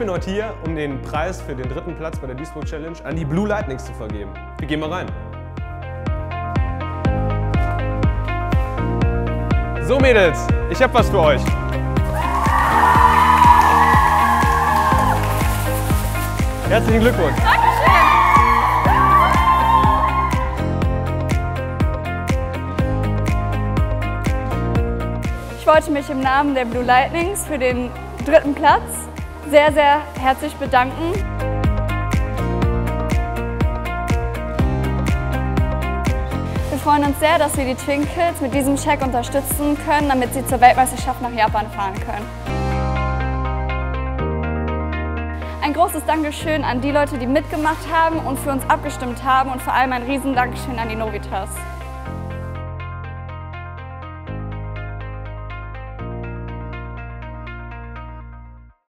bin heute hier, um den Preis für den dritten Platz bei der Duisburg Challenge an die Blue Lightnings zu vergeben. Wir gehen mal rein. So Mädels, ich habe was für euch. Herzlichen Glückwunsch. Ich wollte mich im Namen der Blue Lightnings für den dritten Platz sehr, sehr herzlich bedanken. Wir freuen uns sehr, dass wir die Twinkles mit diesem Check unterstützen können, damit sie zur Weltmeisterschaft nach Japan fahren können. Ein großes Dankeschön an die Leute, die mitgemacht haben und für uns abgestimmt haben und vor allem ein riesen Dankeschön an die Novitas.